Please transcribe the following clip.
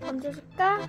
언제 줄까?